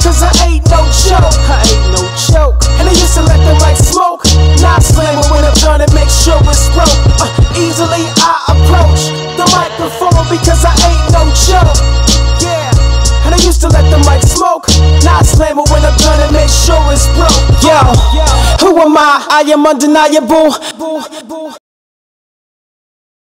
cause I ain't no joke. I ain't no joke. And they used to let them like smoke. Now I slam it when I'm done and make sure it's broke. Uh, easily I approach the microphone because I ain't no joke. Yeah. And I used to let them like smoke. Now I slam it when I'm gonna make sure it's broke. Yo, who am I? I am undeniable.